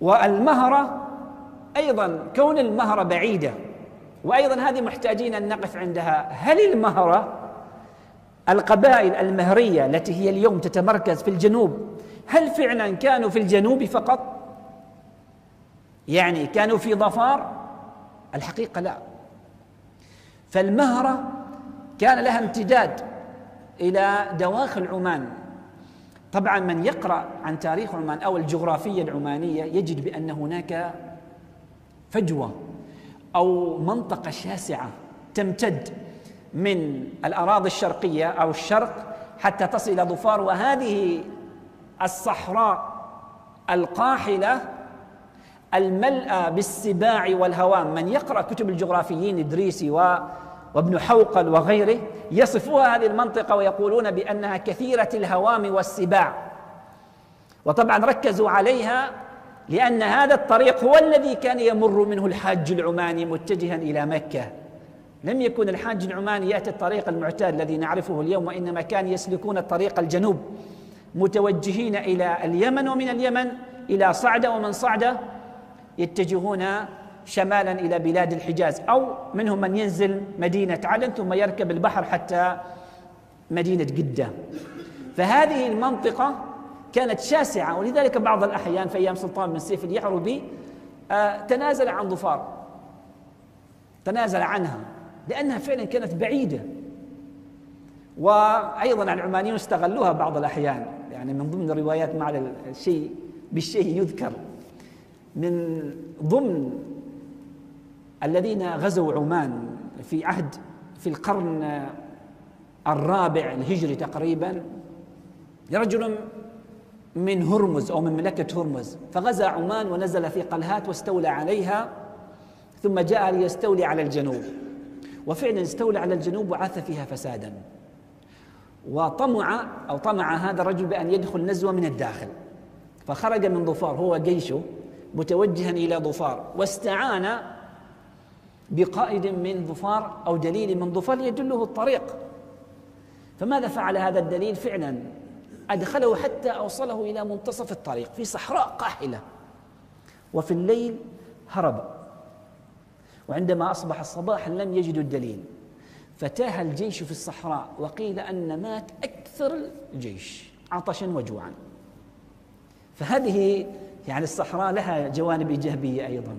والمهرة أيضا كون المهرة بعيدة. وأيضا هذه محتاجين أن نقف عندها. هل المهرة القبائل المهرية التي هي اليوم تتمركز في الجنوب هل فعلا كانوا في الجنوب فقط؟ يعني كانوا في ظفار؟ الحقيقة لا. فالمهرة كان لها امتداد إلى دواخل عمان. طبعا من يقرأ عن تاريخ عمان أو الجغرافية العمانية يجد بأن هناك فجوة أو منطقة شاسعة تمتد من الأراضي الشرقية أو الشرق حتى تصل إلى ظفار وهذه الصحراء القاحلة الملأى بالسباع والهوام. من يقرأ كتب الجغرافيين إدريسي وابن حوقل وغيره يصفوها هذه المنطقة ويقولون بأنها كثيرة الهوام والسباع. وطبعا ركزوا عليها لأن هذا الطريق هو الذي كان يمر منه الحاج العماني متجها إلى مكة. لم يكن الحاج العماني يأتي الطريق المعتاد الذي نعرفه اليوم وإنما كان يسلكون الطريق الجنوب متوجهين إلى اليمن ومن اليمن إلى صعدة ومن صعدة يتجهون شمالا إلى بلاد الحجاز أو منهم من ينزل مدينة عدن ثم يركب البحر حتى مدينة جدة. فهذه المنطقة كانت شاسعة ولذلك بعض الأحيان في أيام سلطان بن سيف اليحربي آه، تنازل عن ظفار تنازل عنها لأنها فعلا كانت بعيدة. وأيضا العمانيون استغلوها بعض الأحيان يعني من ضمن الروايات مع الشيء بالشيء يذكر. من ضمن الذين غزوا عمان في عهد في القرن الرابع الهجري تقريبا رجل من هرمز أو من مملكه هرمز. فغزا عمان ونزل في قلهات واستولى عليها ثم جاء ليستولي على الجنوب. وفعلا استولى على الجنوب وعاث فيها فسادا. وطمع أو طمع هذا الرجل بأن يدخل نزوة من الداخل. فخرج من ظفار هو جيشه متوجها إلى ظفار. واستعان بقائد من ظفار أو دليل من ظفار يدله الطريق. فماذا فعل هذا الدليل فعلا؟ أدخله حتى أوصله إلى منتصف الطريق في صحراء قاحلة. وفي الليل هرب. وعندما أصبح الصباح لم يجدوا الدليل. فتاه الجيش في الصحراء وقيل أن مات أكثر الجيش عطشا وجوعا. فهذه يعني الصحراء لها جوانب إيجابية أيضا.